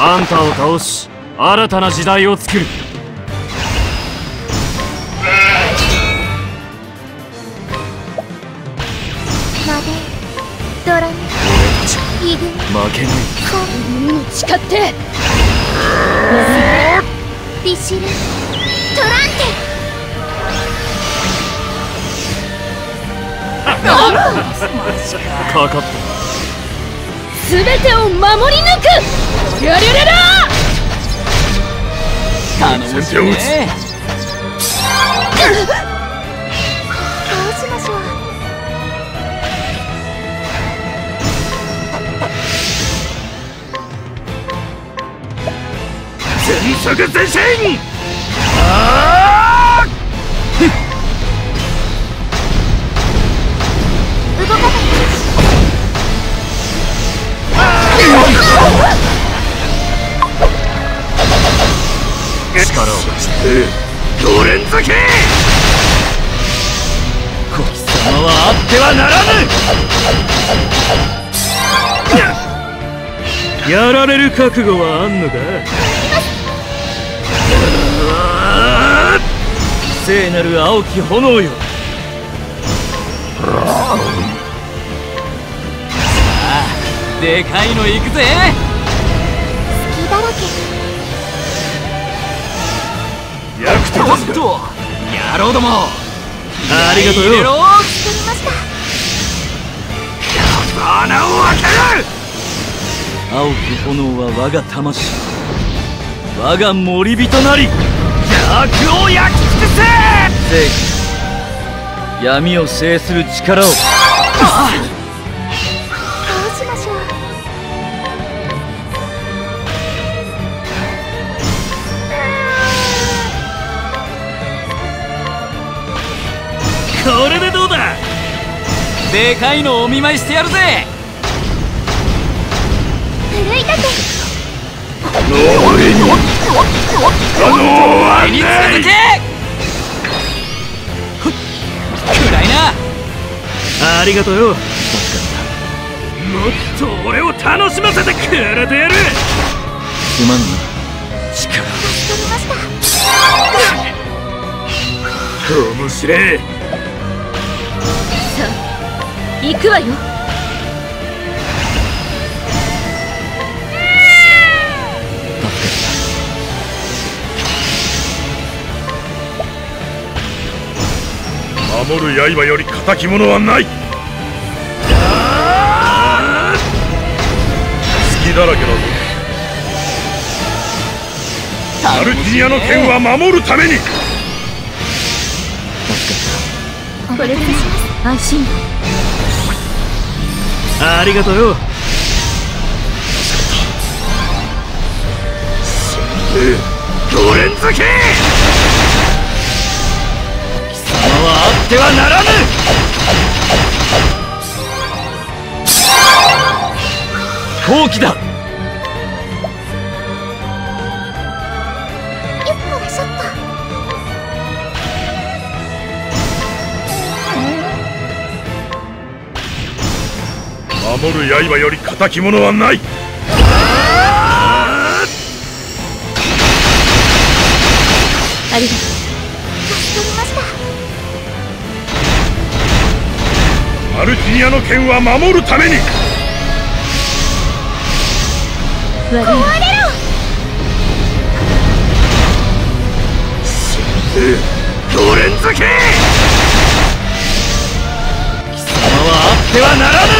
あんたを倒し新たな時代を作る。負けない。コン誓って。ビシルトランテ。か。かった全てを守り抜くやりゃりゃりゃ頼もしいねどうしましょう。全速前進。動力を貸して5連付けこき様はあってはならぬ。やられる覚悟はあんのか聖なる青き炎よ。さあでかいの行くぜ。っと野郎ども。ありがとうよ。穴を開ける青き炎は我が魂。我が森人なり。悪を焼き尽くせ。正義闇を制する力をこれでどうだ?でかいのお見舞いしてやるぜ!奮い立て手につかせて暗いなありがとうよもっと俺を楽しませてくれてやるすまんな力取りました面白い行くわよ。守る刃より敵者はない。隙だらけだぞ。アルティニアの剣は守るために。お願いします安心ありがとうよ。5連付け。貴様はあってはならぬ。好機だ守る刃より敵者はない。ありがとう。助かりました。アルティニアの剣は守るために。壊れろ。5連付け。貴様はあってはならぬ